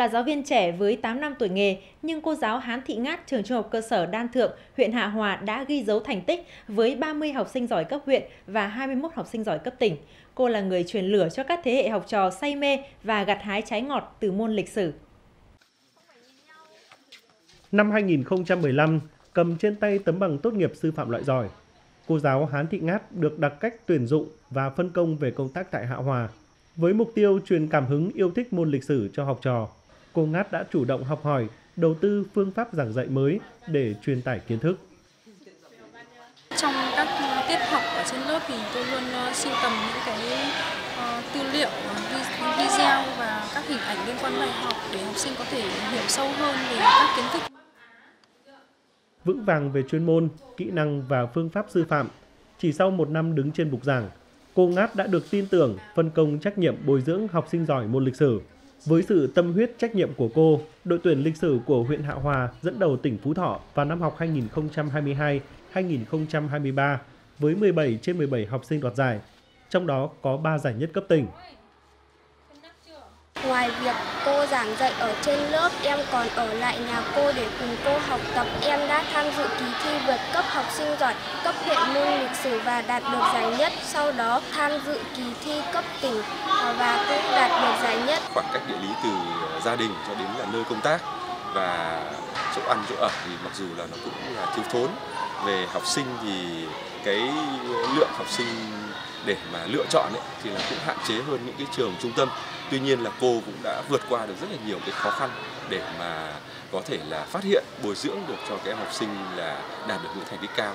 Là giáo viên trẻ với 8 năm tuổi nghề, nhưng cô giáo Hán Thị Ngát, trường trung học cơ sở Đan Thượng, huyện Hạ Hòa đã ghi dấu thành tích với 30 học sinh giỏi cấp huyện và 21 học sinh giỏi cấp tỉnh. Cô là người truyền lửa cho các thế hệ học trò say mê và gặt hái trái ngọt từ môn lịch sử. Năm 2015, cầm trên tay tấm bằng tốt nghiệp sư phạm loại giỏi, cô giáo Hán Thị Ngát được đặc cách tuyển dụng và phân công về công tác tại Hạ Hòa. Với mục tiêu truyền cảm hứng yêu thích môn lịch sử cho học trò, cô Ngát đã chủ động học hỏi, đầu tư phương pháp giảng dạy mới để truyền tải kiến thức. Trong các tiết học ở trên lớp thì tôi luôn ờ, sưu tầm những cái uh, tư liệu, uh, video và các hình ảnh liên quan bài học để học sinh có thể hiểu sâu hơn về các kiến thức vững vàng về chuyên môn, kỹ năng và phương pháp sư phạm. Chỉ sau một năm đứng trên bục giảng, cô Ngát đã được tin tưởng phân công trách nhiệm bồi dưỡng học sinh giỏi môn lịch sử. Với sự tâm huyết trách nhiệm của cô, đội tuyển lịch sử của huyện Hạ Hòa dẫn đầu tỉnh Phú Thọ vào năm học 2022-2023 với 17 trên 17 học sinh đoạt giải, trong đó có 3 giải nhất cấp tỉnh. Ngoài việc cô giảng dạy ở trên lớp, em còn ở lại nhà cô để cùng cô học tập. Em đã tham dự kỳ thi vượt cấp học sinh giỏi cấp huyện môn lịch sử và đạt được giải nhất. Sau đó tham dự kỳ thi cấp tỉnh và cũng đạt được giải nhất. Khoảng cách địa lý từ gia đình cho đến là nơi công tác và chỗ ăn chỗ ở thì mặc dù là nó cũng là thiếu thốn về học sinh thì cái lượng học sinh để mà lựa chọn ấy, thì là cũng hạn chế hơn những cái trường trung tâm. Tuy nhiên là cô cũng đã vượt qua được rất là nhiều cái khó khăn để mà có thể là phát hiện, bồi dưỡng được cho các em học sinh là đạt được những thành tích cao.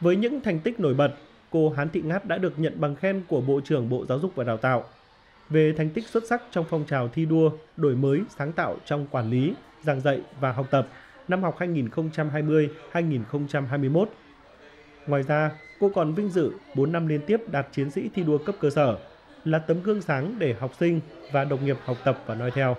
Với những thành tích nổi bật, cô Hán Thị Ngát đã được nhận bằng khen của Bộ trưởng Bộ Giáo dục và Đào tạo về thành tích xuất sắc trong phong trào thi đua, đổi mới, sáng tạo trong quản lý, giảng dạy và học tập năm học 2020-2021. Ngoài ra, cô còn vinh dự 4 năm liên tiếp đạt chiến sĩ thi đua cấp cơ sở, là tấm gương sáng để học sinh và đồng nghiệp học tập và noi theo.